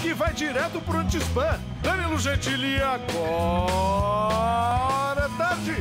que vai direto pro anti-spam. Danilo Gentili, agora é tarde.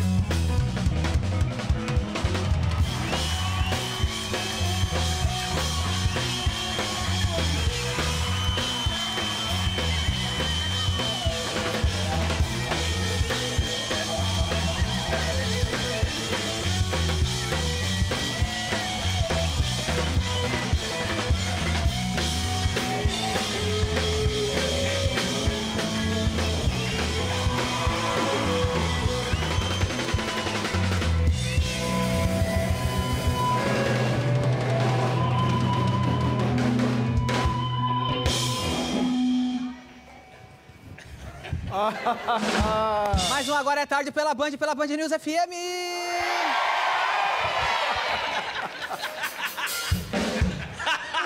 Mais um Agora é Tarde pela Band, pela Band News FM.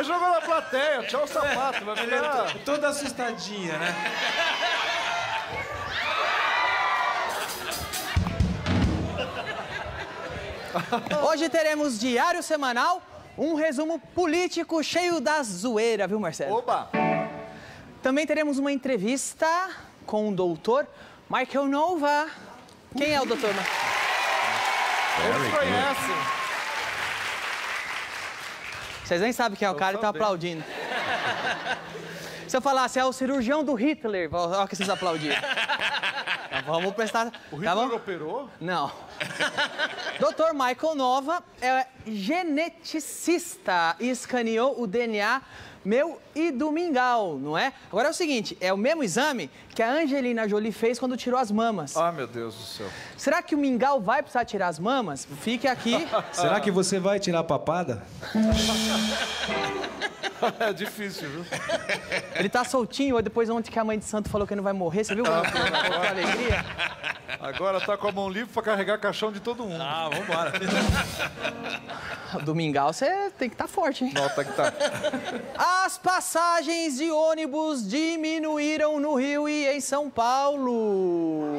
Jogou na plateia, tchau sapato, vai ficar... Toda assustadinha, né? Hoje teremos diário semanal, um resumo político cheio da zoeira, viu, Marcelo? Oba! Também teremos uma entrevista com o doutor Michael Nova. Quem é o doutor? Conhecem. Vocês nem sabem quem é o cara e estão sabendo. aplaudindo. Se eu falasse, é o cirurgião do Hitler, olha que vocês aplaudiram. Então, vamos prestar. O tá Hitler bom? operou? Não. Dr. Michael Nova é geneticista e escaneou o DNA meu e do Mingau, não é? Agora é o seguinte, é o mesmo exame que a Angelina Jolie fez quando tirou as mamas. Ah, meu Deus do céu. Será que o Mingau vai precisar tirar as mamas? Fique aqui. Será que você vai tirar a papada? É difícil, viu? Ele tá soltinho, depois ontem que a mãe de santo falou que ele não vai morrer, você viu? como Que alegria. Agora tá com a mão livre pra carregar caixão de todo mundo. Ah, vambora. Do Mingau você tem que estar forte, hein? Nota que tá. As passagens de ônibus diminuíram no Rio e em São Paulo.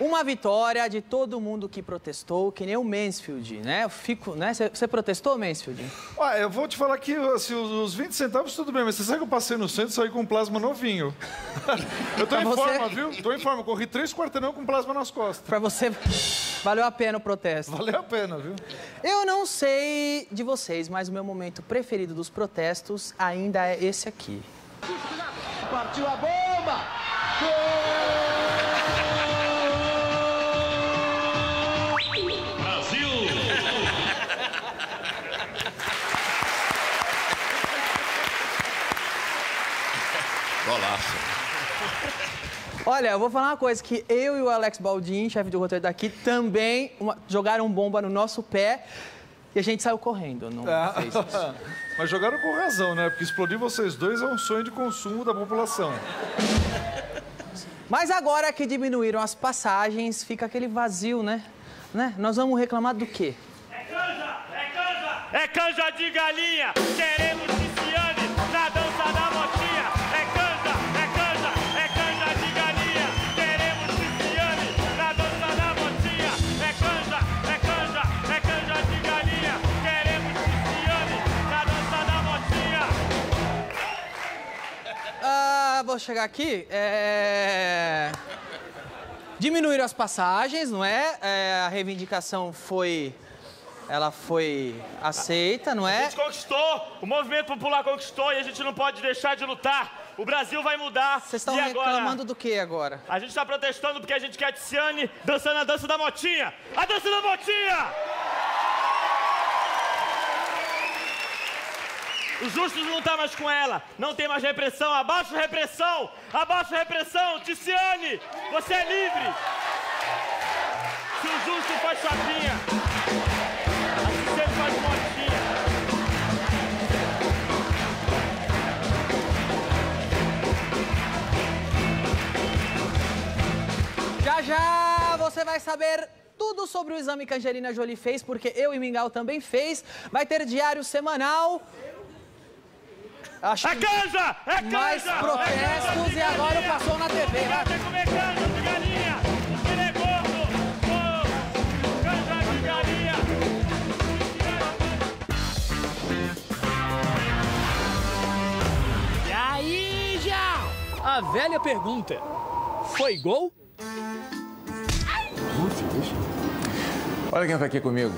Uma vitória de todo mundo que protestou, que nem o Mansfield, né? Eu fico, né? Você protestou, Mansfield? Ué, eu vou te falar que assim, os, os 20 centavos tudo bem, mas você sabe que eu passei no centro e saí com plasma novinho. eu tô Pra em você- forma, viu? Tô em forma. Corri três quarteirão com plasma nas costas. Pra você, valeu a pena o protesto. Valeu a pena, viu? Eu não sei de vocês, mas o meu momento preferido dos protestos ainda é esse aqui. Partiu a bomba! Golaço. Olha, eu vou falar uma coisa, que eu e o Alex Baldin, chefe do roteiro daqui, também uma- jogaram bomba no nosso pé e a gente saiu correndo. Não fez isso. Mas jogaram com razão, né? Porque explodir vocês dois é um sonho de consumo da população. Mas agora que diminuíram as passagens, fica aquele vazio, né? né? Nós vamos reclamar do quê? É canja de galinha, queremos vou chegar aqui. É... Diminuíram as passagens, não é? É, A reivindicação foi. Ela foi aceita, não A é? gente conquistou, o movimento popular conquistou e a gente não pode deixar de lutar. O Brasil vai mudar. Vocês estão e agora? reclamando do que agora? A gente tá protestando porque a gente quer a Tiziane dançando a dança da motinha! A dança da motinha! Os justos não tá mais com ela, não tem mais repressão, abaixo repressão! Abaixo repressão! Tiziane, você é livre! Se o justo faz chapinha, a Tiziane faz motinha! Já já você vai saber tudo sobre o exame que a Angelina Jolie fez, porque eu e Mingau também fez. Vai ter diário semanal. Acho é casa! É casa! Mais protestos e agora passou na TV. Né? E aí, já A velha pergunta. Foi gol? Ai. Deixa. Olha quem tá aqui comigo.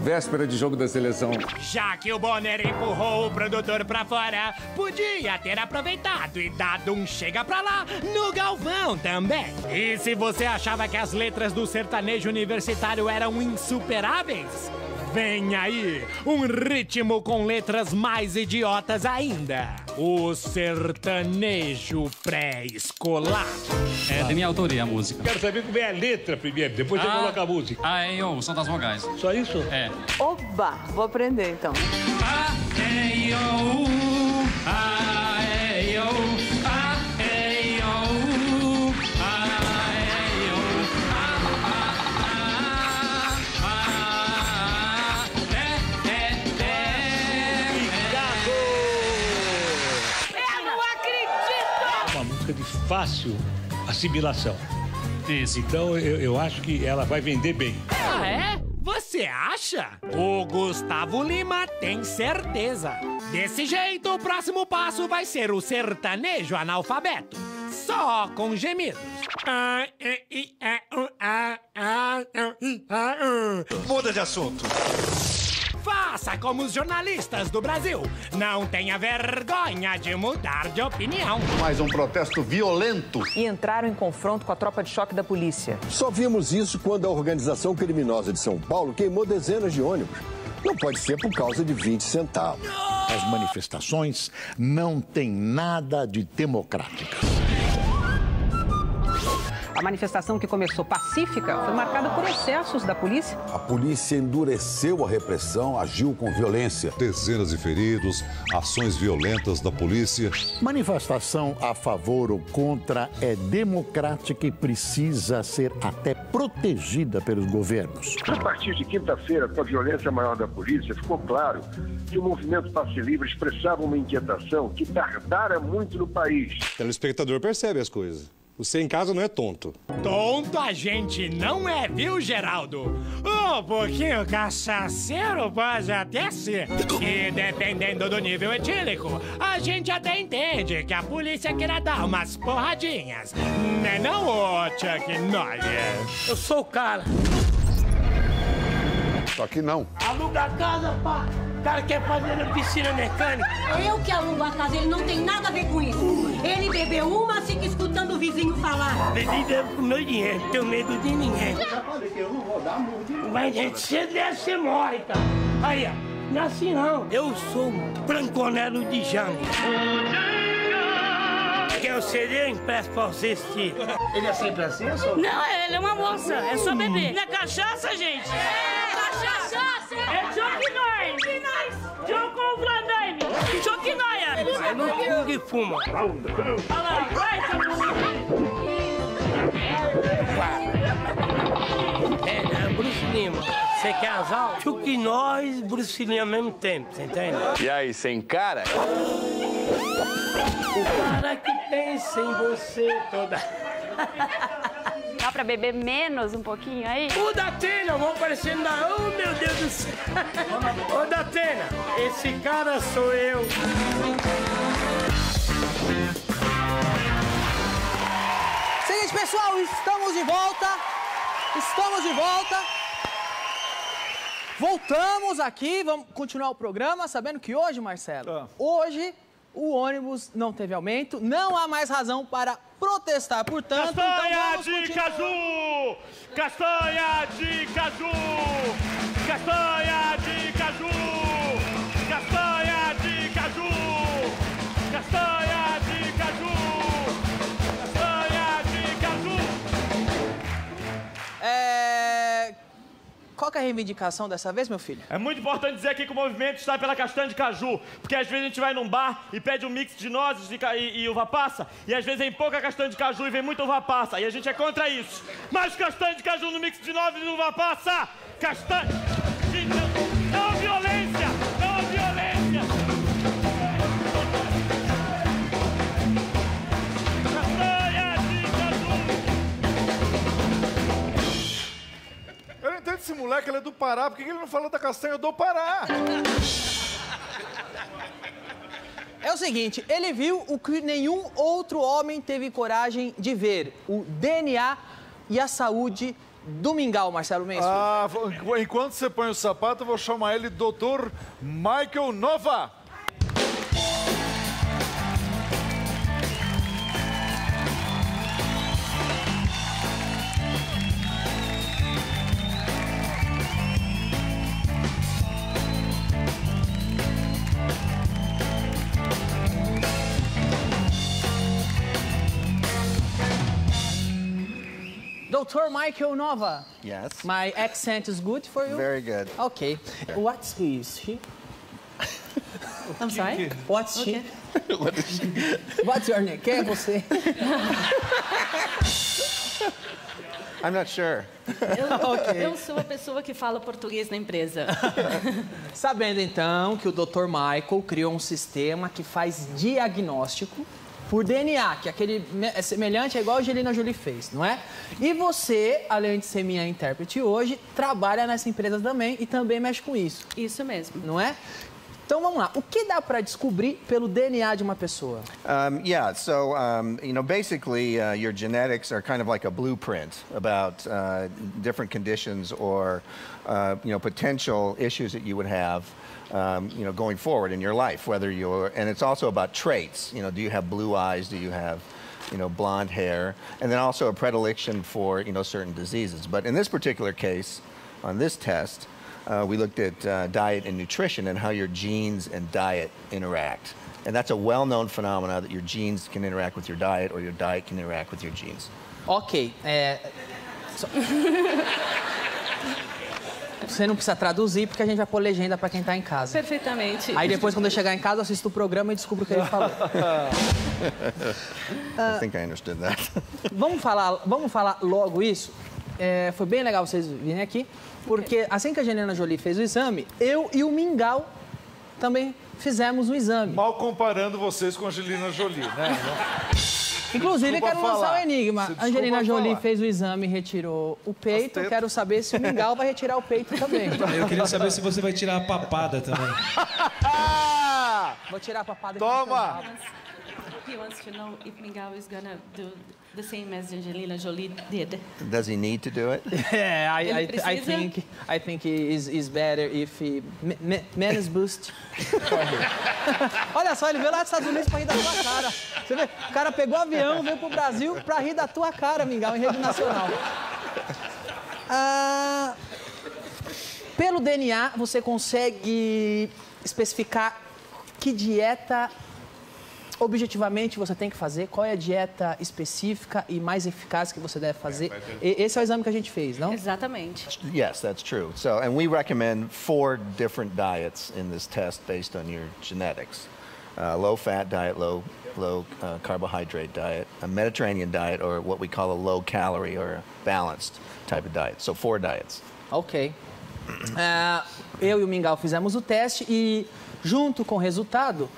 Véspera de jogo da seleção. Já que o Bonner empurrou o produtor pra fora, podia ter aproveitado e dado um chega pra lá no Galvão também. E se você achava que as letras do sertanejo universitário eram insuperáveis? Vem aí um ritmo com letras mais idiotas ainda. O sertanejo pré-escolar. É de minha autoria a música. Quero saber como é a letra primeiro, depois você Ah. coloca a música. Ah, é, eu, são das vogais. Só isso? É. Oba! Vou aprender então. Ei, eu, ah, fácil assimilação. Isso. Então eu, eu acho que ela vai vender bem. Ah, é? Você acha? O Gustavo Lima tem certeza. Desse jeito, o próximo passo vai ser o sertanejo analfabeto. Só com gemidos. Ah, é, é, ah, ah, ah, ah, uh. Muda de assunto. Faça como os jornalistas do Brasil. Não tenha vergonha de mudar de opinião. Mais um protesto violento. E entraram em confronto com a tropa de choque da polícia. Só vimos isso quando a organização criminosa de São Paulo queimou dezenas de ônibus. Não pode ser por causa de 20 centavos. As manifestações não têm nada de democráticas. A manifestação que começou pacífica foi marcada por excessos da polícia. A polícia endureceu a repressão, agiu com violência. Dezenas de feridos, ações violentas da polícia. Manifestação a favor ou contra é democrática e precisa ser até protegida pelos governos. A partir de quinta-feira, com a violência maior da polícia, ficou claro que o movimento Passe Livre expressava uma inquietação que tardara muito no país. O telespectador percebe as coisas. Você em casa não é tonto. Tonto a gente não é, viu, Geraldo? Um pouquinho cachaceiro pode até ser. E dependendo do nível etílico, a gente até entende que a polícia queira dar umas porradinhas. Né não, ô Chuck Norris? Eu sou o cara. Só que não. Aluga a casa, pá. O cara quer fazer na piscina mecânica. Eu que alugo a casa, ele não tem nada a ver com isso. Ele bebeu uma, fica escutando o vizinho falar. Bebida com meu dinheiro, tenho medo de ninguém. Eu já falei que eu não vou dar muito. Mas gente, você deve ser mole, cara. Aí, ó. Não é assim não. Eu sou um branconelo de jangue. Quer o CD? Eu empresto pra você assistir. Ele é sempre assim, sou? Não, ele é uma moça, é só beber. Não é cachaça, gente? É cachaça! É É no que fuma. Olha lá, vai, É, é Bruce Lima. Você quer asal? Chuck Norris e Bruce Lima ao mesmo tempo, você entende? E aí, sem cara? O cara que tem sem você toda. Dá pra beber menos um pouquinho aí? O Datena, vão aparecendo na. Oh, meu Deus do céu! Ô, Datena, esse cara sou eu. Pessoal, estamos de volta. Estamos de volta. Voltamos aqui, vamos continuar o programa, sabendo que hoje, Marcelo, hoje o ônibus não teve aumento, não há mais razão para protestar. Portanto, então Castanha vamos de continuar. caju! Castanha de caju! Castanha de caju! Castanha de caju! Castanha Qual é a reivindicação dessa vez, meu filho? É muito importante dizer aqui que o movimento está pela castanha de caju, porque às vezes a gente vai num bar e pede um mix de nozes e, e, e uva passa, e às vezes vem pouca castanha de caju e vem muita uva passa, e a gente é contra isso. Mais castanha de caju no mix de nozes e uva passa! Castanha... esse moleque, ele é do Pará. Por que ele não falou da castanha do Pará? É o seguinte, ele viu o que nenhum outro homem teve coragem de ver: o DNA e a saúde do mingau, Marcelo Mendes. Ah, enquanto você põe o sapato, eu vou chamar ele Dr. Michael Nova. Dr. Michael Nova. Yes. My accent is good for you? Very good. Okay. What's is she? I'm sorry? What's she? What is she? What's your name? Quem é você? I'm not sure. Eu, Ok. eu sou a pessoa que fala português na empresa. Sabendo então que o Dr. Michael criou um sistema que faz diagnóstico por DNA, que aquele é semelhante, é igual a Angelina Jolie fez, não é? E você, além de ser minha intérprete hoje, trabalha nessa empresa também e também mexe com isso. Isso mesmo. Não é? Então vamos lá. O que dá para descobrir pelo DNA de uma pessoa? Um, yeah, so, um, you know, basically, uh, your genetics are kind of like a blueprint about uh, different conditions or, uh, you know, potential issues that you would have. Um, you know, going forward in your life, whether you're, and it's also about traits. You know, do you have blue eyes? Do you have, you know, blonde hair? And then also a predilection for, you know, certain diseases. But in this particular case, on this test, uh, we looked at uh, diet and nutrition and how your genes and diet interact. And that's a well-known phenomenon that your genes can interact with your diet or your diet can interact with your genes. Ok. é, só- Você não precisa traduzir porque a gente vai pôr legenda para quem tá em casa. Perfeitamente. Aí depois, quando eu chegar em casa, eu assisto o programa e descubro o que ele falou. I think I understood that. Vamos falar, vamos falar logo isso? É, foi bem legal vocês virem aqui, porque assim que a Angelina Jolie fez o exame, eu e o Mingau também fizemos o exame. Mal comparando vocês com a Angelina Jolie, né? Inclusive, Desculpa quero lançar o enigma. Desculpa Angelina Jolie falar. fez o exame e retirou o peito. Quero saber se o Mingau vai retirar o peito também. Eu queria saber se você vai tirar a papada também. Vou tirar a papada. Toma! He wants to know if Mingau is gonna do the same as Angelina Jolie did. Does he need to do it? Yeah, I, Ele I, I think I think is is better if he me- me- menos boost. Olha só, ele veio lá dos Estados Unidos pra rir da tua cara. Você vê? O cara pegou avião, veio pro Brasil pra rir da tua cara, Mingau, em rede nacional. Ah, pelo DNA, você consegue especificar que dieta objetivamente você tem que fazer? Qual é a dieta específica e mais eficaz que você deve fazer? Esse é o exame que a gente fez, não? Exatamente. Yes, that's true. So, and we recommend four different diets in this test based on your genetics: uh, low-fat diet, low low uh, carbohydrate diet, a Mediterranean diet, or what we call a low-calorie or a balanced type of diet. So, four diets. Ok. Ah, eu e o Mingau fizemos o teste e, junto com o resultado,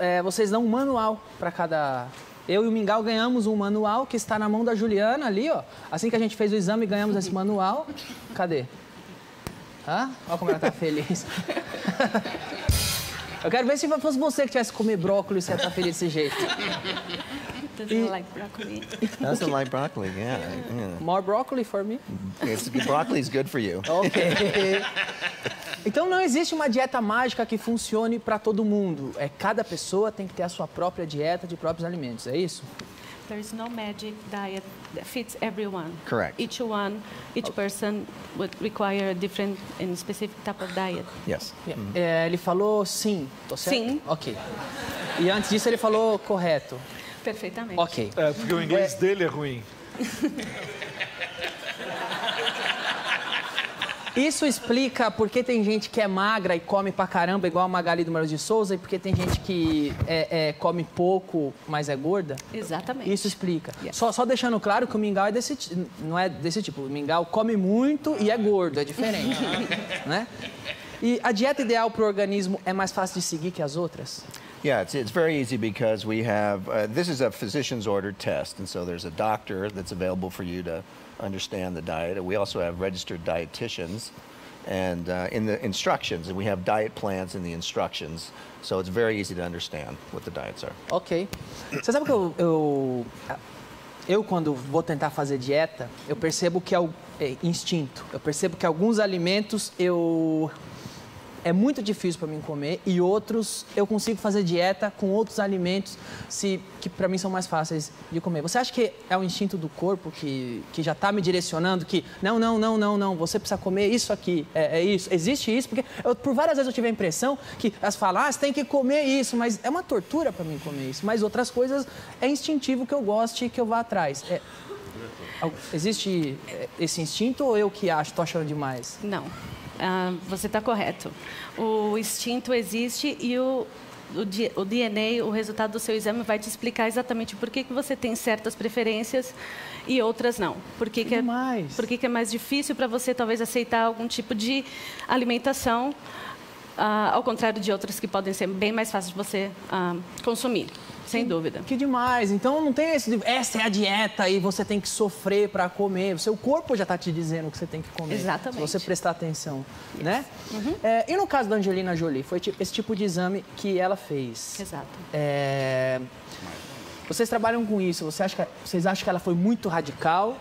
eh, vocês dão um manual para cada. Eu e o Mingau ganhamos um manual que está na mão da Juliana ali, ó. Assim que a gente fez o exame, ganhamos esse manual. Cadê? Hã? Olha como ela tá feliz. Eu quero ver se fosse você que tivesse que comer brócolis, você ia estar feliz desse jeito. Doesn't like broccoli. Doesn't like broccoli, yeah. yeah. More broccoli for me? It's, broccoli is good for you. Ok. Então não existe uma dieta mágica que funcione para todo mundo. É cada pessoa tem que ter a sua própria dieta de próprios alimentos, é isso? There is no magic diet that fits everyone. Correct. Each one, each person would require a different and specific type of diet. Yes. É, ele falou sim, tô certo? Sim. Ok. E antes disso ele falou correto. Perfeitamente. Ok. É, porque o inglês dele é ruim. Isso explica por que tem gente que é magra e come pra caramba, igual a Magali do Maros de Souza, e porque tem gente que é, é, come pouco, mas é gorda? Exatamente. Isso explica. Só, só deixando claro que o mingau é desse, não é desse tipo. O mingau come muito e é gordo, é diferente. né? E a dieta ideal para o organismo é mais fácil de seguir que as outras? Yeah, it's, it's very easy because we have, uh, this is a physician's ordered test, and so there's a doctor that's available for you to understand the diet. We also have registered dietitians and uh, in the instructions, and we have diet plans in the instructions, so it's very easy to understand what the diets are. Ok. Você sabe que eu, eu, eu, quando vou tentar fazer dieta, eu percebo que é o é instinto. Eu percebo que alguns alimentos eu é muito difícil para mim comer e outros eu consigo fazer dieta com outros alimentos se, que para mim são mais fáceis de comer. Você acha que é o instinto do corpo que, que já está me direcionando que não, não, não, não, não, você precisa comer isso aqui, é, é isso, existe isso? Porque eu, por várias vezes eu tive a impressão que elas falam, ah, você tem que comer isso, mas é uma tortura para mim comer isso. Mas outras coisas é instintivo que eu goste e que eu vá atrás. É, existe é, esse instinto ou eu que acho, estou achando demais? Não. Ah, você está correto. O instinto existe e o, o, o DNA, o resultado do seu exame, vai te explicar exatamente por que, que você tem certas preferências e outras não. Por que, que, é, por que, que é mais difícil para você, talvez, aceitar algum tipo de alimentação, ah, ao contrário de outras que podem ser bem mais fáceis de você ah, consumir, sem dúvida. Que demais. Então não tem esse essa é a dieta e você tem que sofrer para comer. O seu corpo já está te dizendo o que você tem que comer. Exatamente. Se você prestar atenção, né? É, e no caso da Angelina Jolie, foi esse tipo de exame que ela fez. Exato. É, vocês trabalham com isso. Você acha que- vocês acham que ela foi muito radical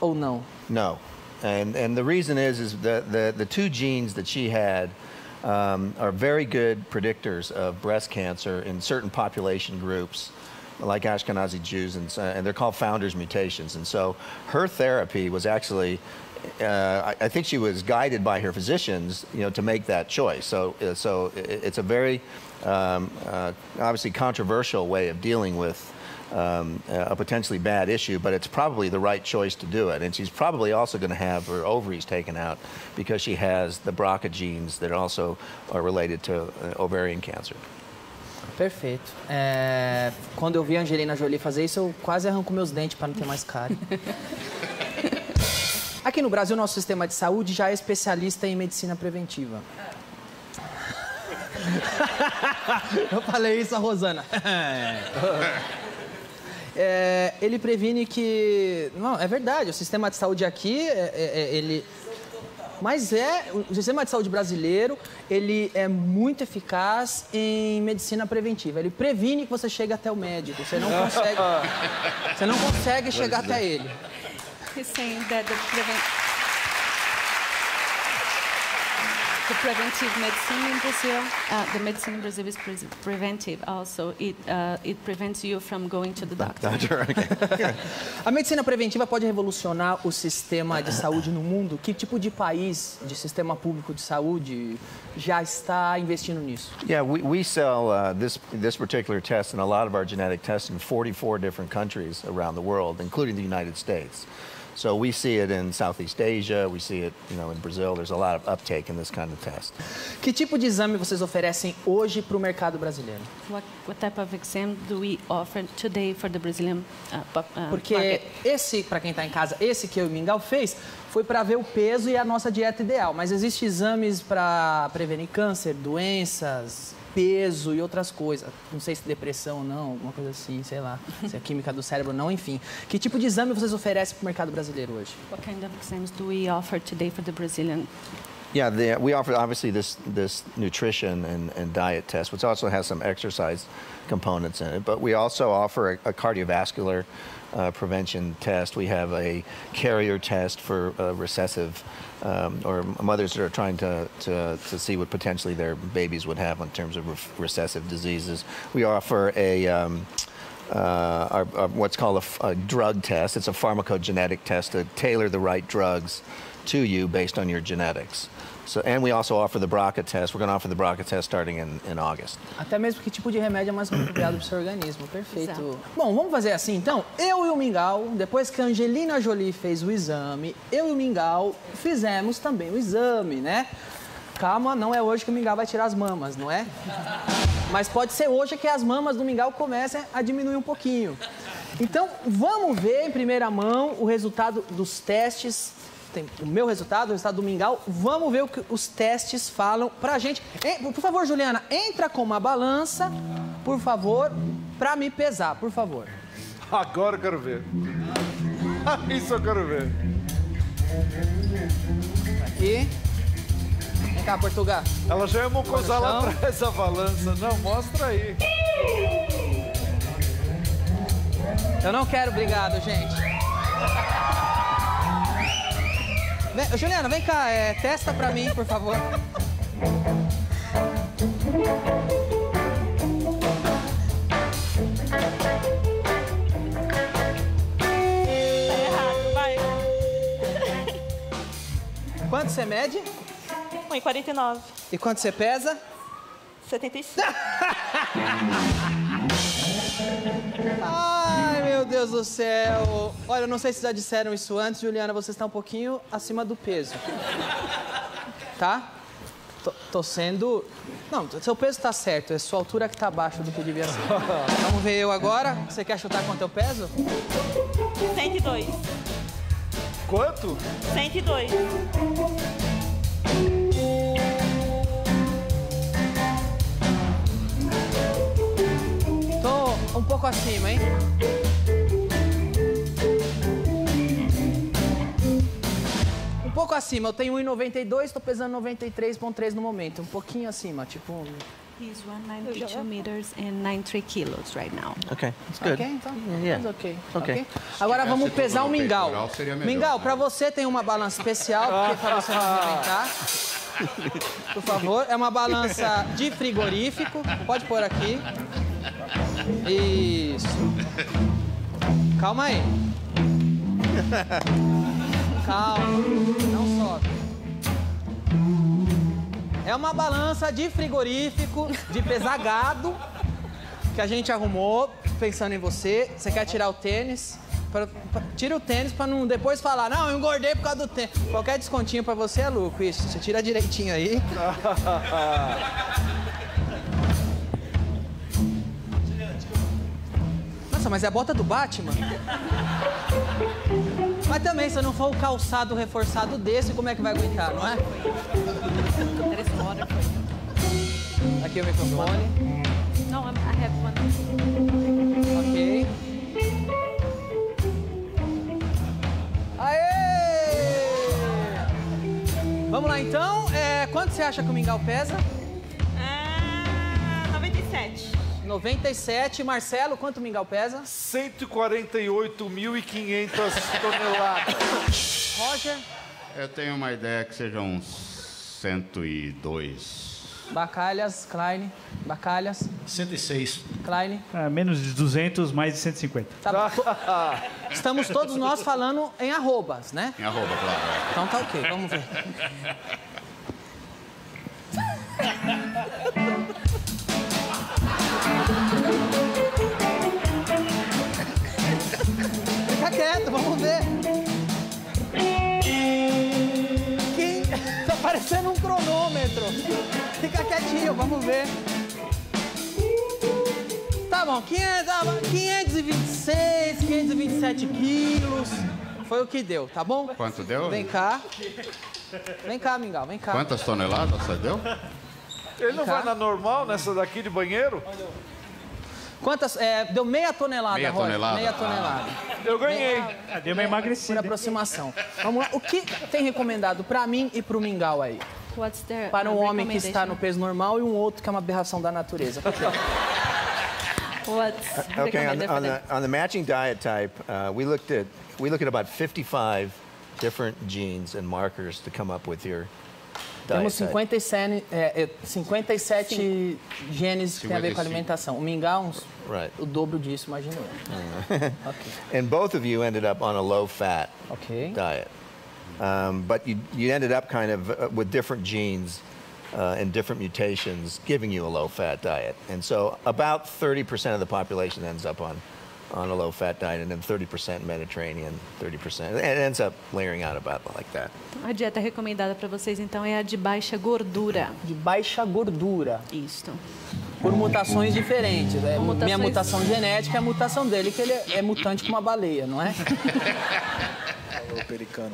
ou não? No. And, and the reason is, is that the, the two genes that she had um, are very good predictors of breast cancer in certain population groups, like Ashkenazi Jews, and, and they're called founders mutations. And so her therapy was actually, uh, I, I think she was guided by her physicians, you know, to make that choice. So, uh, so i- it's a very um, uh, obviously controversial way of dealing with um, a potentially bad issue, but it's probably the right choice to do it. And she's probably also going to have her ovaries taken out because she has the BRCA genes that also are related to uh, ovarian cancer. Perfeito. É, quando eu vi a Angelina Jolie fazer isso, eu quase arranco meus dentes para não ter mais cárie. Aqui no Brasil, nosso sistema de saúde já é especialista em medicina preventiva. Eu falei isso a Rosana. É, ele previne que. Não, é verdade, o sistema de saúde aqui, é- é- é- ele. Mas é, o sistema de saúde brasileiro, ele é muito eficaz em medicina preventiva. Ele previne que você chegue até o médico. Você não consegue, você não consegue chegar até ele. He's saying that the, the preventive medicine in Brazil, uh, the medicine in Brazil is pre- preventive also. It, uh, it prevents you from going to the doctor. A medicina preventiva pode revolucionar o sistema de saúde no mundo? Que tipo de país de sistema público de saúde já está investindo nisso? Yeah, we, we sell uh, this, this particular test and a lot of our genetic tests in 44 different countries around the world, including the United States. So we see it in Southeast Asia, we see it you know, in Brazil. There's a lot of uptake in this kind of test. Que tipo de exame vocês oferecem hoje para o mercado brasileiro? What, what type of exam do we offer today for the Brazilian uh, uh, Porque market? esse, para quem está em casa, esse que eu e o Mingau fez, foi para ver o peso e a nossa dieta ideal. Mas existem exames para prevenir câncer, doenças, peso e outras coisas. Não sei se depressão ou não, alguma coisa assim, sei lá. Se é química do cérebro ou não, enfim. Que tipo de exame vocês oferecem para o mercado brasileiro hoje? What kind of exams do we offer today for the Brazilian? Yeah, the, we offer obviously this, this nutrition and, and diet test, which also has some exercise components in it. But we also offer a, a cardiovascular uh, prevention test. We have a carrier test for uh, recessive um, or mothers that are trying to, to, to see what potentially their babies would have in terms of re- recessive diseases. We offer a um, uh, our, our, what's called a drug test. It's a pharmacogenetic test to tailor the right drugs to you based on your genetics. So, and we also offer the BRCA test. We're going to offer the BRCA test starting in, in August. Até mesmo que tipo de remédio é mais apropriado para o seu organismo. Perfeito. Bom, vamos fazer assim então. Eu e o Mingau, depois que a Angelina Jolie fez o exame, eu e o Mingau fizemos também o exame, né? Calma, não é hoje que o Mingau vai tirar as mamas, não é? Mas pode ser hoje que as mamas do Mingau comecem a diminuir um pouquinho. Então, vamos ver em primeira mão o resultado dos testes. Tem o meu resultado, o resultado do Mingau. Vamos ver o que os testes falam pra gente. Por favor, Juliana, entra com uma balança, por favor, pra me pesar, por favor. Agora eu quero ver. Isso eu quero ver. Aqui. Vem cá, Portugal. Ela já ia mocosar lá atrás da balança. Não, mostra aí. Eu não quero, obrigado, gente. Vem, Juliana, vem cá, é, testa pra mim, por favor. Errado, vai. Quanto você mede? 1,49. E quanto você pesa? 75. Ai, meu Deus do céu. Olha, eu não sei se já disseram isso antes, Juliana, você está um pouquinho acima do peso. Tá? Tô, tô sendo... Não, seu peso tá certo, é sua altura que tá abaixo do que devia ser. Vamos ver eu agora. Você quer chutar quanto eu peso? 102. Quanto? 102. Tô um pouco acima, hein? Pouco acima, eu tenho 1,92, tô pesando 93,3 no momento. Um pouquinho acima, tipo... He's 192 meters and 93 kilos right now. Okay, that's good. Ok, então. Yeah. Mas ok. Ok. ok. Agora vamos pesar o mingau. melhor, Mingau, né? pra você tem uma balança especial, porque pra você não movimentar. Por favor, é uma balança de frigorífico. Pode pôr aqui. Isso. Calma aí. Calma. Não sobe. É uma balança de frigorífico, de pesar gado, que a gente arrumou pensando em você. Você quer tirar o tênis? Pra- pra- tira o tênis pra não depois falar, não, eu engordei por causa do tênis. Qualquer descontinho pra você é lucro, isso. Você tira direitinho aí. Nossa, mas é a bota do Batman? Mas também, se não for o calçado reforçado desse, como é que vai aguentar, não é? Aqui o microfone. I'm, I have one. Ok. Aê! Vamos lá então. É, quanto você acha que o mingau pesa? 97. 97. Marcelo, quanto o mingau pesa? 148.500 toneladas. Roger, Eu tenho uma ideia que seja uns 102. Bacalhas, Klein. Bacalhas, 106. Klein. Ah, menos de 200, mais de 150. Tá bom. Estamos todos nós falando em arrobas, né? Em arroba, claro. Então tá ok, vamos ver. quieto, vamos ver. Quem... Tá parecendo um cronômetro. Fica quietinho, vamos ver. Tá bom, 500, ah, 526, 527 quilos. Foi o que deu, tá bom? Quanto deu? Vem cá. Vem cá, Mingau, vem cá. Quantas toneladas você deu? Ele não cá. vai na normal, nessa daqui de banheiro? Quantas? é, deu meia tonelada, Meia Roger. tonelada? Meia Ah. tonelada. Eu ganhei. Ah, deu uma emagrecida. Por aproximação. Vamos lá. O que tem recomendado pra mim e pro Mingau aí? What's their Para um homem que está no peso normal e um outro que é uma aberração da natureza. What's Okay, on, on, the, on the matching diet type, uh, we looked at we look at about 55 different genes and markers to come up with your Temos type. 57, é, é, 57 genes que têm a ver com 55. alimentação. O Mingau, uns, Right. o dobro disso, imagina eu. and both of you ended up on a low-fat Okay. diet, um, but you you ended up kind of uh, with different genes. Uh, and different mutations giving you a low-fat diet, and so about 30% of the population ends up on, on a low-fat diet, and then 30% Mediterranean, 30%. It ends up layering out about like that. A dieta recomendada para vocês, então, é a de baixa gordura. De baixa gordura. Isso. Por mutações diferentes. É, Mutações- Minha mutação genética é a mutação dele, que ele é, mutante como uma baleia, não é? O pericano.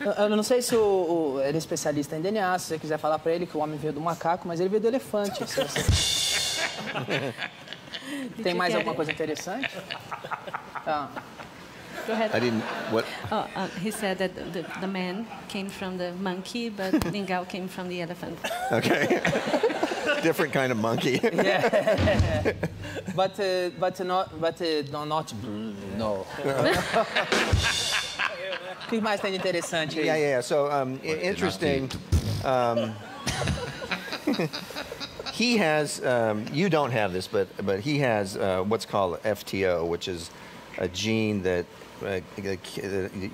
Eu, eu não sei se o, o- ele é especialista em DNA, se você quiser falar pra ele que o homem veio do macaco, mas ele veio do elefante. se Tem mais alguma coisa interessante? Tá. Go ahead. I didn't. What? Oh, uh, he said that the, the man came from the monkey, but Mingao came from the elephant. Okay. Different kind of monkey. Yeah. but uh, but not but uh, no, not no. O que mais tem interessante aí? Yeah, yeah. yeah. So um, interesting. Um, he has. Um, you don't have this, but but he has uh, what's called FTO, which is a gene that uh,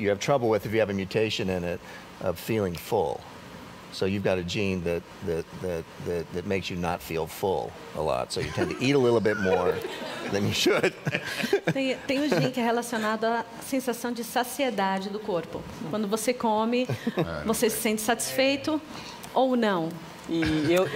you have trouble with if you have a mutation in it of feeling full. So you've got a gene that that, that that that makes you not feel full a lot. So you tend to eat a little bit more than you should. Tem, tem um gene que é relacionado à sensação de saciedade do corpo. Quando você come, você se sente satisfeito ou não. E eu,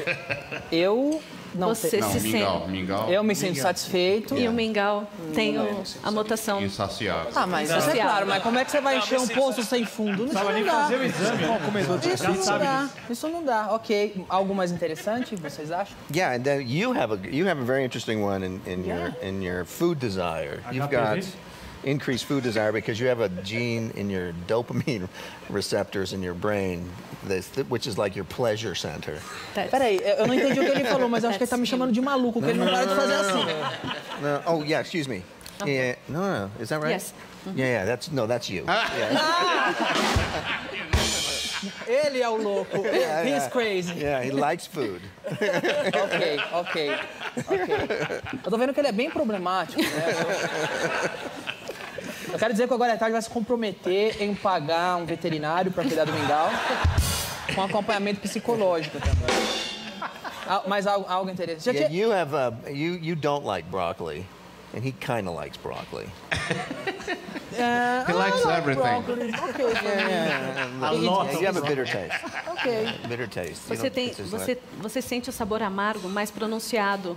eu não Você sei- se mingau, sente. mingau. Eu me sinto satisfeito. E o mingau tem o- a mutação. Insaciável. Ah, mas isso é claro, mas como é que você vai encher um poço sem fundo? Isso não dá. de Isso não dá. Isso não dá. Ok. Algo mais interessante, vocês acham? Yeah, and then you have a you have a very interesting one in, in your in your food desire. You've got? Increased food desire because you have a gene in your dopamine receptors in your brain, that's, which is like your pleasure center. Peraí, eu não entendi o que ele falou, mas eu acho que ele tá me chamando de maluco, porque ele não para de fazer assim. No, oh yeah, excuse me. Yeah, no, no, is that right? Yes. Yeah, yeah, that's no, that's you. Yeah. Ele é o louco. Yeah, He's yeah. crazy. Yeah, he likes food. ok, ok, ok. Eu tô vendo que ele é bem problemático, né? Quero dizer que o Agora é Tarde vai se comprometer em pagar um veterinário para cuidar do mingau, com acompanhamento psicológico também. Ah, Mas algo, algo interessante. Yeah, you have uh, you you don't like broccoli, and he kind of likes broccoli. Uh, He likes I like everything. broccoli. Okay, for me. Yeah, lot you have a bitter taste. Ok. Bitter taste. You Você, tem, você, like- você sente o sabor amargo mais pronunciado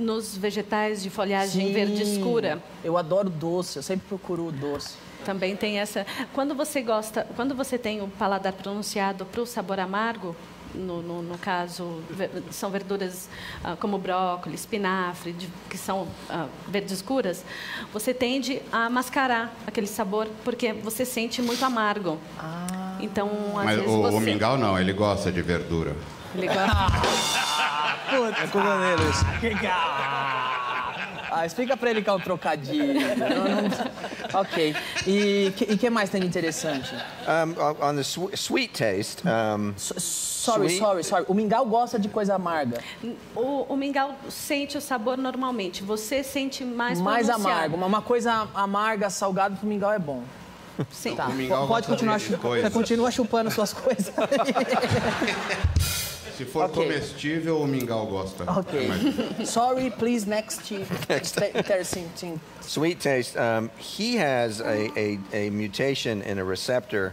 nos vegetais de folhagem Sim. verde escura. Eu adoro doce, eu sempre procuro o doce. Também tem essa. Quando você gosta, quando você tem o paladar pronunciado para o sabor amargo, no, no, no caso são verduras ah, como brócolis, espinafre, de- que são ah, verdes escuras, você tende a mascarar aquele sabor porque você sente muito amargo. Então, às Mas vezes o, você o mingau não, ele gosta de verdura. Ele gosta- Puta, é cogoneiro isso. Ah, explica pra ele que é um trocadilho. Não, Ok. E o que mais tem de interessante? Um, on the sw- sweet taste. Um, Sorry, sweet- sorry, sorry. O mingau gosta de coisa amarga. O, o mingau sente o sabor normalmente. Você sente mais Mais pronunciado. amargo. Uma, uma coisa amarga, salgada pro mingau é bom. Sim. Tá. O mingau Pode continuar. Você continua chupando suas coisas. Se for Ok. comestível, o mingau gosta. ok. Mas- Sorry, please, next. Interesting thing. Sweet taste. Um, he has a, a, a mutation in a receptor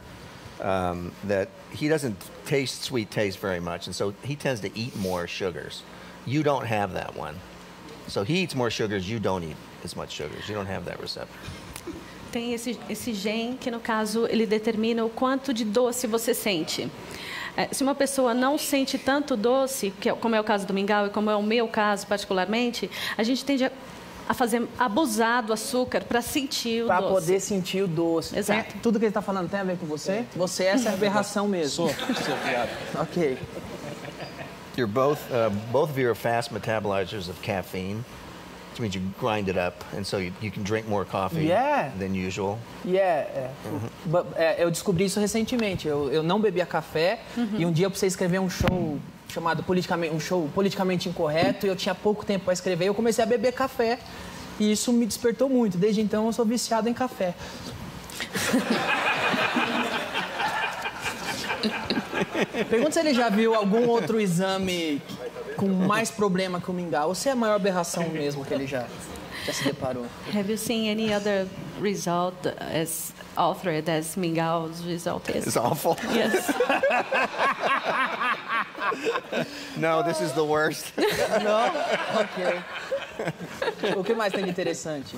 um, that he doesn't taste sweet taste very much, and so he tends to eat more sugars. You don't have that one. So he eats more sugars, you don't eat as much sugars. You don't have that receptor. Tem esse, esse gen que, no caso, ele determina o quanto de doce você sente. É, se uma pessoa não sente tanto doce, que é- como é o caso do mingau e como é o meu caso particularmente, a gente tende a, a fazer abusar do açúcar para sentir o Pra doce. poder sentir o doce. Exato. Tem- tudo que ele tá falando tem a ver com você? Você é essa aberração mesmo. Sou, sou, viado. Ok. You're both, uh, both of you are fast metabolizers of caffeine, which means you grind it up, and so you, you can drink more coffee Yeah. than usual. E é, é, é, eu descobri isso recentemente. Eu, eu não bebia café e um dia eu precisei escrever um show chamado politicamente um show politicamente incorreto e eu tinha pouco tempo para escrever. e Eu comecei a beber café e isso me despertou muito. Desde então eu sou viciado em café. Pergunta se ele já viu algum outro exame com mais problema que o mingau. Ou se é a maior aberração mesmo que ele já, já se deparou. Have you seen any other result as altered as mingau's result is? It's awful. Yes. No, this is the worst. Não? Ok. O que mais tem de interessante?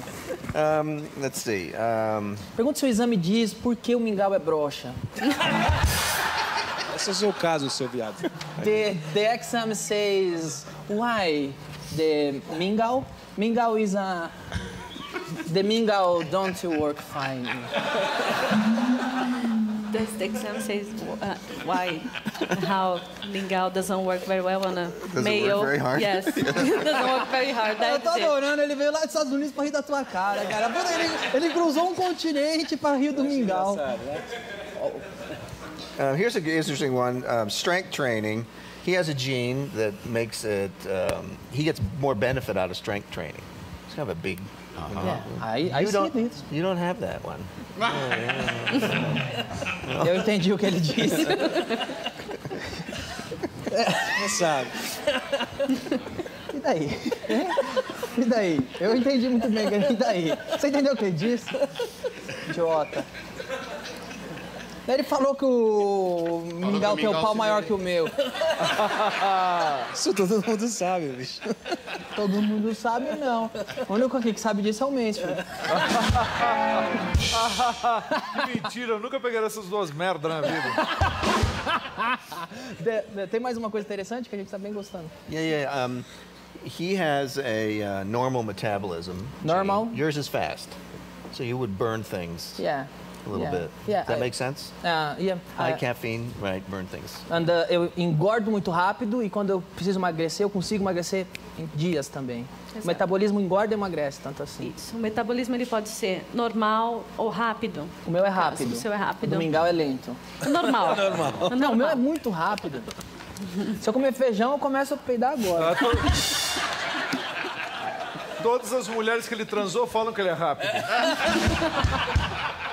Um, let's see. Um, Pergunta se o exame diz por que o mingau é broxa. Esse é o seu caso, seu viado. The, the exam says why the mingau. Mingau is a The Mingau don't work fine. The, the exam says uh, why, how Lingao doesn't work very well on a work male. very hard? Yes, it doesn't work very hard. Eu tô it. adorando, ele veio lá dos Estados Unidos pra rir da tua cara, cara. Ele, ele cruzou um continente pra rir do Mingau. Uh, here's an interesting one um, strength training. He has a gene that makes it, um, he gets more benefit out of strength training. He's kind of a big. Yeah, I- I you see don't, this. You don't have that one. Eu entendi o que ele disse. Não sabe. E daí? E daí? Eu entendi muito bem. E daí? Você entendeu o que ele disse? Idiota. Daí ele falou que o Mingau tem o pau maior que o meu. Isso todo mundo sabe, bicho. Todo mundo sabe, não. O único aqui que sabe disso é o Mansfield. que mentira, eu nunca peguei essas duas merdas na vida. De- de- Tem mais uma coisa interessante que a gente tá bem gostando. Yeah, yeah. Um, he has a uh, normal metabolism. Normal? gene. Yours is fast. So you would burn things Yeah. A little Yeah. bit. Yeah, Does that I- make sense? Ah, yeah. High Ah, caffeine, right, burn things. Anda, eu engordo muito rápido e quando eu preciso emagrecer, eu consigo emagrecer em dias também. O metabolismo engorda e emagrece, tanto assim. Isso. O metabolismo ele pode ser normal ou rápido. O meu é caso, rápido. O seu é O rápido. do mingau é lento. Normal. Normal. Não, o meu é muito rápido. Se eu comer feijão, eu começo a peidar agora. Todas as mulheres que ele transou falam que ele é rápido.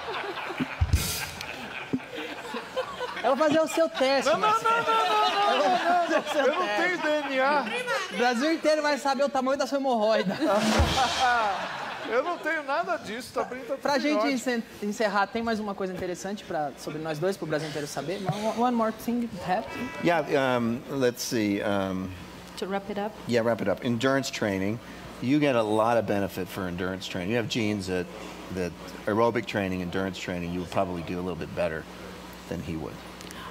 Eu vou fazer o seu teste. Não, não, mas- não, não, não, não, Eu não, tenho DNA. O Brasil inteiro vai saber o tamanho da sua hemorroida. Eu não tenho nada disso, tá bem, tá Pra gente encerrar, tem mais uma coisa interessante pra, sobre nós dois, pro Brasil inteiro saber? One one more thing happened. Yeah, um, let's see. Um, To wrap it up. yeah, wrap it up. Endurance training. You get a lot of benefit for endurance training. You have genes that, that aerobic training, endurance training, you would probably do a little bit better than he would.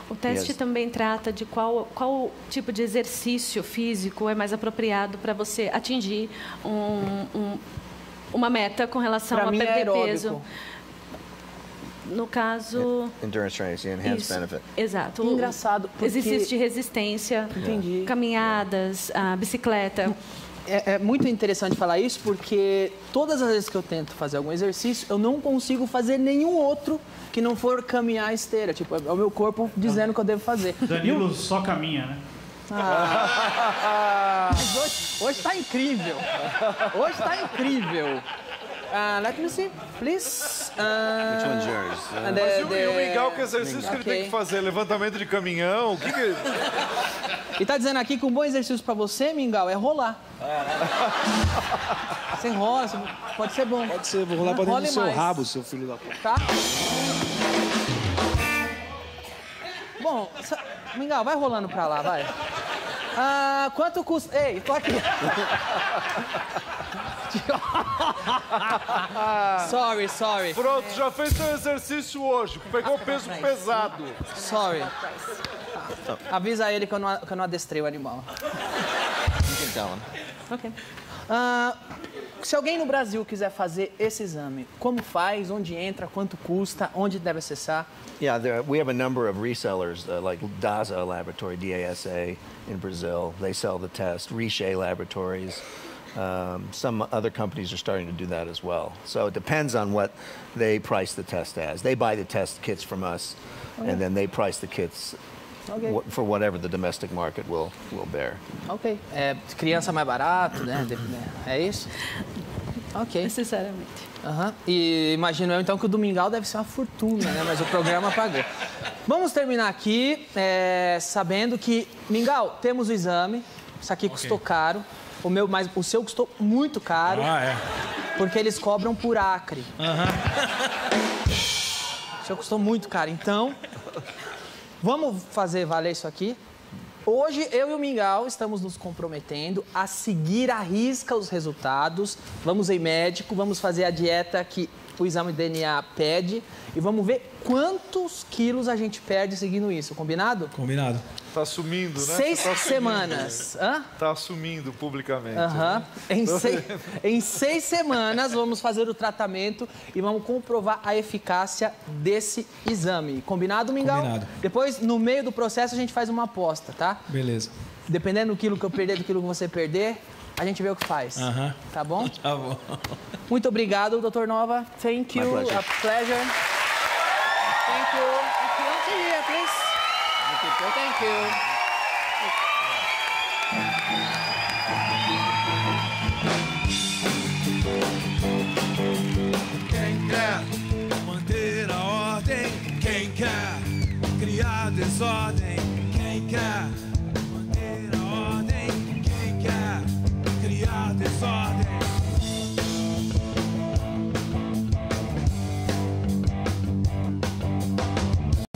O teste Yes. também trata de qual, qual tipo de exercício físico é mais apropriado para você atingir um- um- uma meta com relação Pra a é perder aeróbico. peso. No caso. Endurance training, so you enhance Isso, benefit. Exato. Engraçado, porque- Exercício de resistência, Entendi. caminhadas, a bicicleta. É, é muito interessante falar isso porque todas as vezes que eu tento fazer algum exercício, eu não consigo fazer nenhum outro que não for caminhar a esteira. Tipo, é o meu corpo dizendo que eu devo fazer. O- Danilo só caminha, né? Ah, hoje, hoje tá incrível. Hoje tá incrível. Ah, let me see, please. Ah, Which one's yours? Uh, and Mas the- e o, e o the- Mingau, que exercício que ele tem que fazer? Levantamento de caminhão? O que que... E tá dizendo aqui que um bom exercício pra você, Mingau, é rolar. Você rola, você- pode ser bom. Pode ser, vou rolar pra dentro Role do seu mais. rabo, seu filho da puta. Tá? Bom, sa- Mingau, vai rolando pra lá, vai. Ah, quanto custa. Ei, tô aqui. sorry, sorry. Pronto, já fez seu exercício hoje. Pegou peso pesado. Sorry. Avisa ele que eu não, que eu não adestrei o animal. tell him. Ok. Ah, se alguém no Brasil quiser fazer esse exame, como faz, onde entra, quanto custa, onde deve acessar? Yeah, there, we have a number of resellers, uh, like DASA Laboratory, DASA in Brazil. They sell the test. Riche Laboratories. Um, some other companies are starting to do that as well. So it depends on what they price the test as. They buy the test kits from us, Okay. and then they price the kits Okay. for whatever the domestic market will, will bear. Ok. É, criança mais barato, né? Né? É isso? Ok. Necessariamente. Aham. E imagino eu então que o Domingal deve ser uma fortuna, né? Mas o programa pagou. Vamos terminar aqui é, sabendo que, Mingau, temos o exame. Isso aqui custou caro. O meu, mas o seu custou muito caro. Ah, é. Porque eles cobram por acre. Aham. O seu custou muito caro. Então, vamos fazer valer isso aqui? Hoje, eu e o Mingau estamos nos comprometendo a seguir à risca os resultados. Vamos em médico, vamos fazer a dieta que o exame de DNA pede e vamos ver quantos quilos a gente perde seguindo isso, combinado? Combinado. Tá assumindo, né? Seis Tá assumindo. semanas. Hã? Tá assumindo publicamente. Né? Em, Tô seis, em seis semanas vamos fazer o tratamento e vamos comprovar a eficácia desse exame. Combinado, Mingau? Combinado. Depois, no meio do processo, a gente faz uma aposta, tá? Beleza. Dependendo do quilo que eu perder, do quilo que você perder, a gente vê o que faz. Tá bom? Tá bom. Muito obrigado, doutor Nova. Thank you. My pleasure. A pleasure. Thank you. If you want to hear, please. Thank you. Quem quer manter a ordem? Quem quer criar desordem?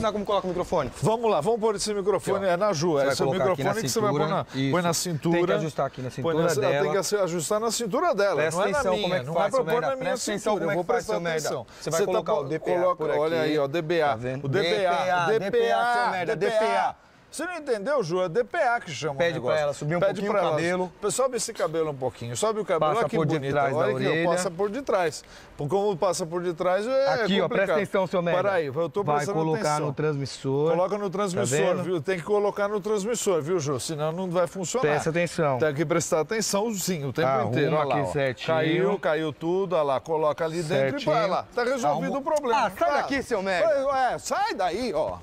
Dá como coloca o microfone? Vamos lá, vamos pôr esse microfone. É na Ju, Você vai esse é o aqui microfone na que você vai pôr na, cintura. põe na cintura. Tem que ajustar aqui na cintura na- dela. Tem que ajustar na cintura dela, Presta não é na atenção minha. como é que não faz, é pra seu pôr na minha Presta atenção cintura, como eu vou faz, prestar atenção. Você vai tá colocar po- o DPA coloca- aqui. Olha aí, ó, DBA. Tá? O DPA, DPA, DPA, DPA. Você não entendeu, Ju? É DPA que chama Pede o negócio. pra ela subir um Pede pouquinho o ela. cabelo. Sobe esse cabelo um pouquinho. Sobe o cabelo. Passa que por bonito. detrás Olha aqui, ó, orelha. passa por detrás. Como passa por detrás é Aqui, ó, complicado. presta atenção, seu merda. Peraí, eu tô Vai colocar atenção. no transmissor. Coloca no transmissor, Tá viu? Tem que colocar no transmissor, viu, Ju? Senão não vai funcionar. Presta atenção. Tem que prestar atenção, sim, o tempo Arruma inteiro. Olha lá, aqui ó. certinho. Caiu, caiu tudo, olha lá. Coloca ali dentro Certinho. e vai lá. Tá resolvido Arruma- o problema. Ah, sai Tá. daqui, seu merda. É, sai daí, ó.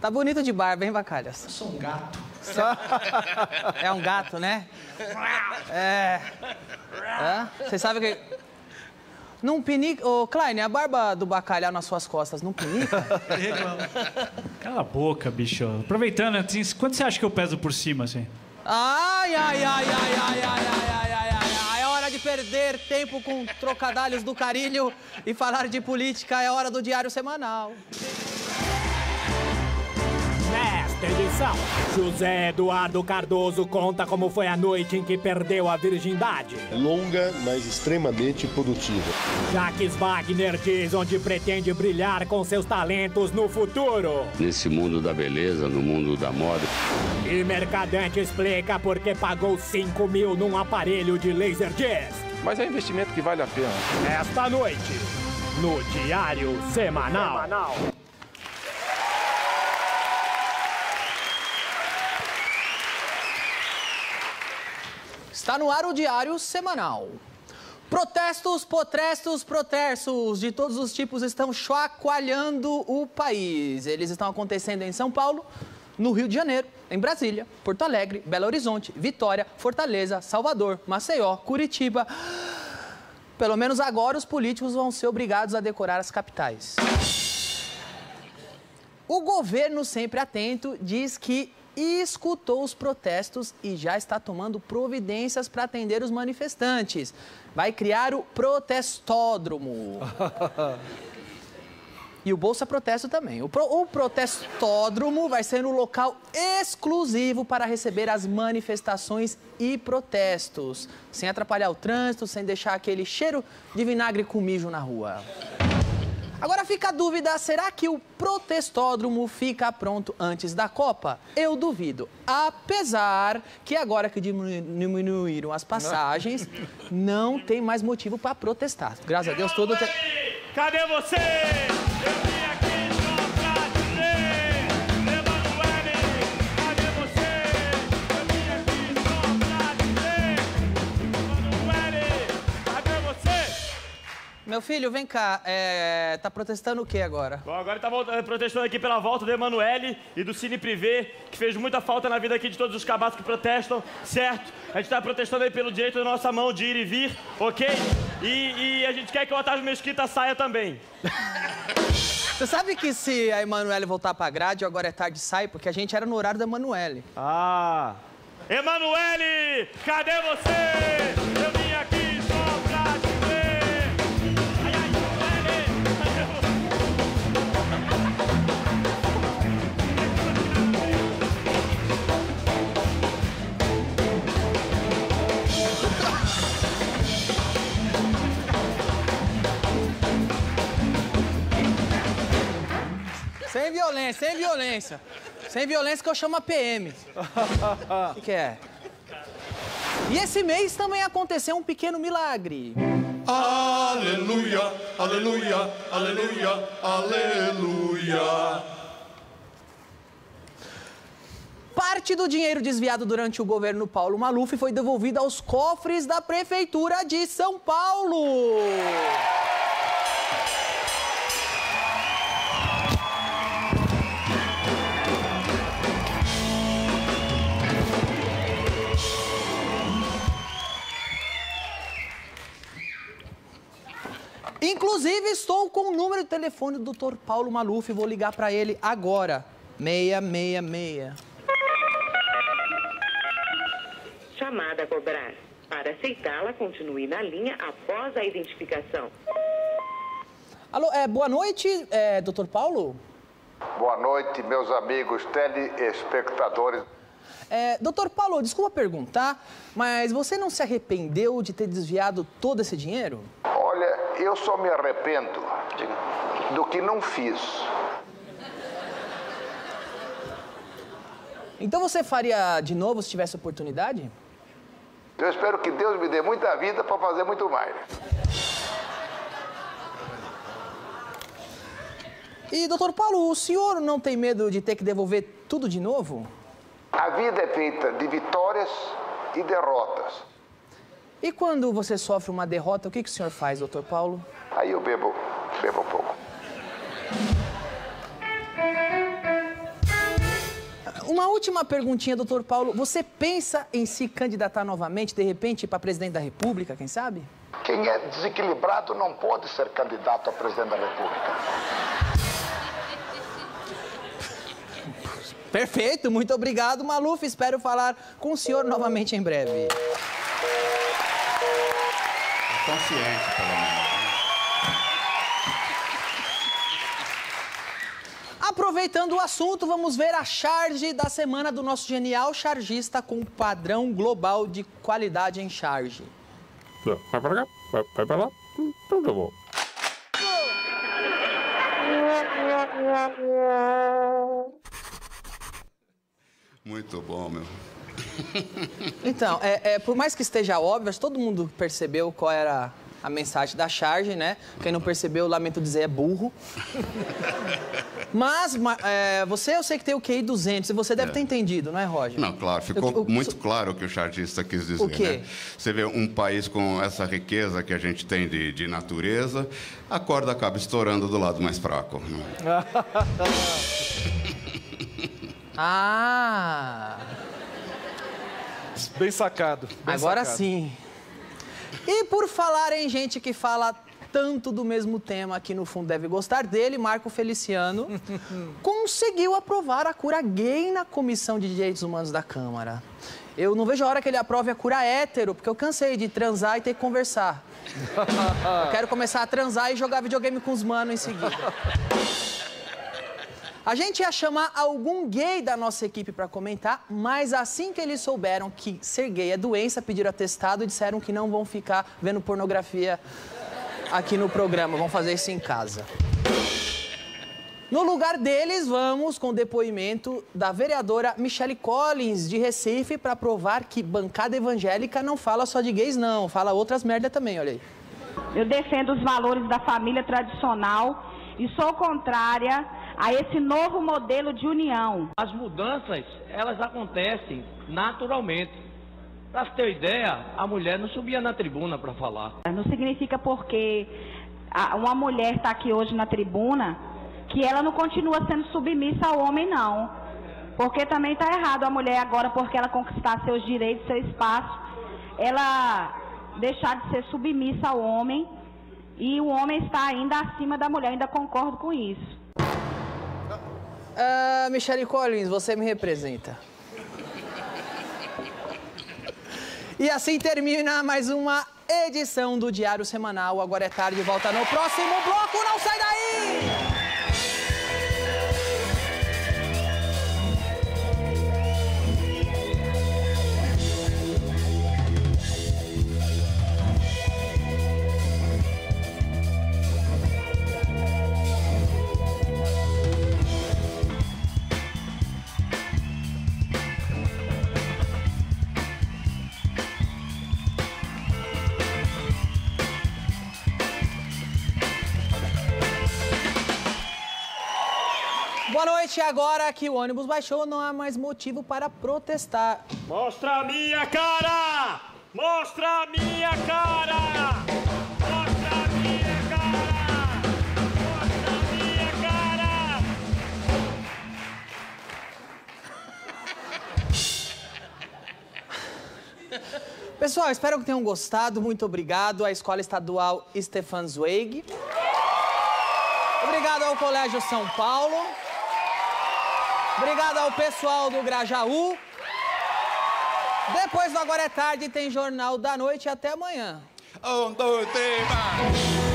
Tá bonito de barba, hein, Bacalhas? Sou um gato. É um gato, né? É. Você sabe que. Não pinica. Ô, Klein, a barba do bacalhau nas suas costas não pinica? Cala a boca, bicho. Aproveitando, assim, quanto você acha que eu peso por cima, assim? Ai, ai, ai, ai, ai, ai, ai, ai, ai, ai, ai. É hora de perder tempo com trocadalhos do carilho e falar de política. É hora do diário semanal. José Eduardo Cardoso conta como foi a noite em que perdeu a virgindade. Longa, mas extremamente produtiva. Jaques Wagner diz onde pretende brilhar com seus talentos no futuro. Nesse mundo da beleza, no mundo da moda. E Mercadante explica por que pagou 5 mil num aparelho de laser disc. Mas é investimento que vale a pena. Esta noite, no Diário Semanal. Está no ar o diário semanal. Protestos, potrestos, protestos de todos os tipos estão chacoalhando o país. Eles estão acontecendo em São Paulo, no Rio de Janeiro, em Brasília, Porto Alegre, Belo Horizonte, Vitória, Fortaleza, Salvador, Maceió, Curitiba. Pelo menos agora os políticos vão ser obrigados a decorar as capitais. O governo, sempre atento, diz que escutou os protestos e já está tomando providências para atender os manifestantes. Vai criar o protestódromo. E o Bolsa Protesto também. O, pro- o protestódromo vai ser um local exclusivo para receber as manifestações e protestos, sem atrapalhar o trânsito, sem deixar aquele cheiro de vinagre com mijo na rua. Agora fica a dúvida, será que o protestódromo fica pronto antes da Copa? Eu duvido. Apesar que agora que diminu- diminuíram as passagens, não tem mais motivo para protestar. Graças a Deus, tudo... Te... Cadê você? Meu filho, vem cá, é... tá protestando o que agora? Bom, agora ele tá voltando- protestando aqui pela volta do Emanuele e do Cine Privé, que fez muita falta na vida aqui de todos os cabaços que protestam, certo? A gente tá protestando aí pelo direito da nossa mão de ir e vir, ok? E, e a gente quer que o Otávio Mesquita saia também. Você sabe que se a Emanuele voltar pra grade, agora é tarde sai, porque a gente era no horário da Emanuele. Ah. Emanuele, cadê você? Eu vim aqui Sem violência, sem violência. Que eu chamo a PM. O que, que é? E esse mês também aconteceu um pequeno milagre. Aleluia, aleluia, aleluia, aleluia. Parte do dinheiro desviado durante o governo Paulo Maluf foi devolvido aos cofres da Prefeitura de São Paulo. Inclusive, estou com o número de telefone do Dr. Paulo Maluf. Vou ligar para ele agora. 666. Chamada a cobrar. Para aceitá-la, continue na linha após a identificação. Alô, é, boa noite, é, Dr. Paulo? Boa noite, meus amigos telespectadores. É, Dr. Paulo, desculpa perguntar, mas você não se arrependeu de ter desviado todo esse dinheiro? Olha, eu só me arrependo do que não fiz. Então você faria de novo se tivesse oportunidade? Eu espero que Deus me dê muita vida para fazer muito mais. E, doutor Paulo, o senhor não tem medo de ter que devolver tudo de novo? A vida é feita de vitórias e derrotas. E quando você sofre uma derrota, o que, que o senhor faz, doutor Paulo? Aí eu bebo, bebo um pouco. Uma última perguntinha, doutor Paulo. Você pensa em se candidatar novamente, de repente, para presidente da República, quem sabe? Quem é desequilibrado não pode ser candidato a presidente da República. Perfeito, muito obrigado, Maluf. Espero falar com o senhor novamente em breve. Consciente, pelo menos. Aproveitando o assunto, vamos ver a charge da semana do nosso genial chargista com padrão global de qualidade em charge. Vai pra cá, vai, vai pra lá. Então tá bom. Muito bom, meu. Então, é, é, por mais que esteja óbvio, acho que todo mundo percebeu qual era a mensagem da charge, né? Quem não percebeu, lamento dizer, é burro. Mas ma- é, você, eu sei que tem o QI 200 e você deve É. ter entendido, não é, Roger? Não, claro, ficou O- o- muito claro o que o chargista quis dizer. O quê? Né? Você vê um país com essa riqueza que a gente tem de, de natureza, a corda acaba estourando do lado mais fraco. né? Ah! Bem sacado. bem Agora sacado. sim. E por falar em gente que fala tanto do mesmo tema, que no fundo deve gostar dele, Marco Feliciano conseguiu aprovar a cura gay na Comissão de Direitos Humanos da Câmara. Eu não vejo a hora que ele aprove a cura hétero, porque eu cansei de transar e ter que conversar. Eu quero começar a transar e jogar videogame com os manos em seguida. A gente ia chamar algum gay da nossa equipe para comentar, mas assim que eles souberam que ser gay é doença, pediram atestado e disseram que não vão ficar vendo pornografia aqui no programa, vão fazer isso em casa. No lugar deles, vamos com o depoimento da vereadora Michele Collins, de Recife, para provar que bancada evangélica não fala só de gays, não, fala outras merda também, olha aí. Eu defendo os valores da família tradicional e sou contrária a esse novo modelo de união. As mudanças, elas acontecem naturalmente. Você ter ideia, a mulher não subia na tribuna para falar. Não significa porque uma mulher está aqui hoje na tribuna que ela não continua sendo submissa ao homem, não. Porque também está errado a mulher agora, porque ela conquistar seus direitos, seu espaço, ela deixar de ser submissa ao homem e o homem está ainda acima da mulher, ainda concordo com isso. Ah, Michele Collins, você me representa. E assim termina mais uma edição do Diário Semanal. Agora é tarde, volta no próximo bloco. Não sai daí! Noite. Agora que o ônibus baixou, não há mais motivo para protestar. Mostra a minha cara! Mostra a minha cara! Mostra a minha cara! Mostra a minha cara! Pessoal, espero que tenham gostado. Muito obrigado à Escola Estadual Stefan Zweig. Obrigado ao Colégio São Paulo. Obrigado ao pessoal do Grajaú. Depois do Agora é Tarde tem Jornal da Noite. Até amanhã. Um, dois, três, vai.